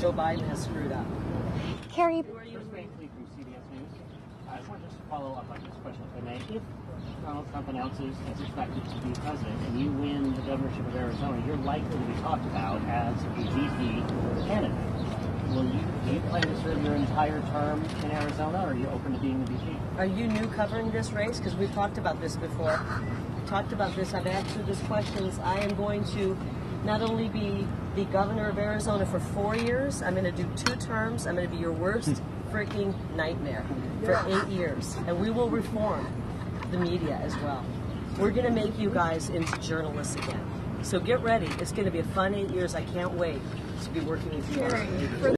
Joe Biden has screwed up. Kari, Chris Bankley from CBS News. I just want just to follow up on this question, if I may. If Donald Trump announces as expected to be president and you win the governorship of Arizona, you're likely to be talked about as a VP candidate. Will you, do you plan to serve your entire term in Arizona, or are you open to being the VP? Are you new covering this race? Because we've talked about this before. We talked about this. I've answered these questions. I am going to not only be the governor of Arizona for four years, I'm going to do two terms. I'm going to be your worst hmm. freaking nightmare for eight years. And we will reform the media as well. We're going to make you guys into journalists again. So get ready. It's going to be a fun eight years. I can't wait to be working with you.